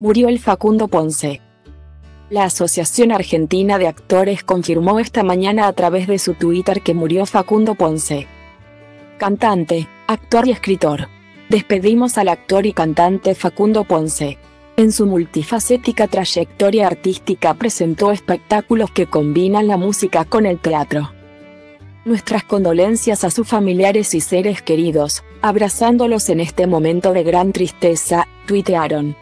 Murió el Facundo Ponce. La Asociación Argentina de Actores confirmó esta mañana a través de su Twitter que murió Facundo Ponce. Cantante, actor y escritor. Despedimos al actor y cantante Facundo Ponce. En su multifacética trayectoria artística presentó espectáculos que combinan la música con el teatro. Nuestras condolencias a sus familiares y seres queridos, abrazándolos en este momento de gran tristeza, tuitearon.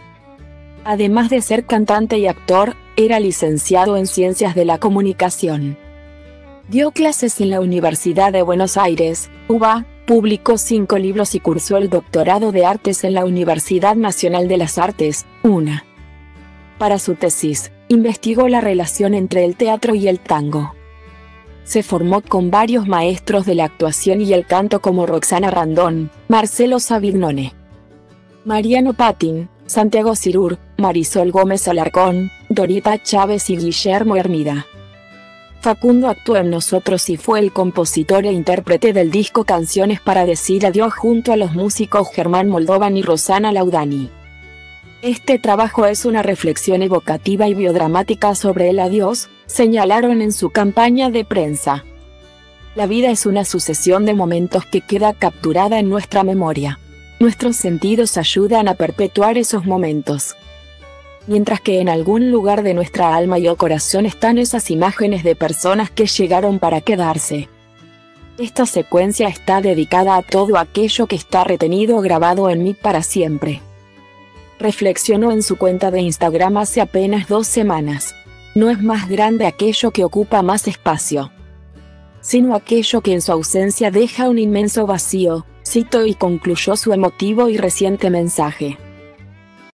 Además de ser cantante y actor, era licenciado en Ciencias de la Comunicación. Dio clases en la Universidad de Buenos Aires, UBA, publicó cinco libros y cursó el doctorado de artes en la Universidad Nacional de las Artes, UNA. Para su tesis, investigó la relación entre el teatro y el tango. Se formó con varios maestros de la actuación y el canto como Roxana Randón, Marcelo Savignone, Mariano Patin, Santiago Cirur, Marisol Gómez Alarcón, Dorita Chávez y Guillermo Hermida. Facundo actuó en Nosotros y fue el compositor e intérprete del disco Canciones para decir adiós junto a los músicos Germán Moldovan y Rosana Laudani. Este trabajo es una reflexión evocativa y biodramática sobre el adiós, señalaron en su campaña de prensa. La vida es una sucesión de momentos que queda capturada en nuestra memoria. Nuestros sentidos ayudan a perpetuar esos momentos. Mientras que en algún lugar de nuestra alma y corazón están esas imágenes de personas que llegaron para quedarse. Esta secuencia está dedicada a todo aquello que está retenido o grabado en mí para siempre. Reflexionó en su cuenta de Instagram hace apenas dos semanas. No es más grande aquello que ocupa más espacio, sino aquello que en su ausencia deja un inmenso vacío, cito y concluyó su emotivo y reciente mensaje.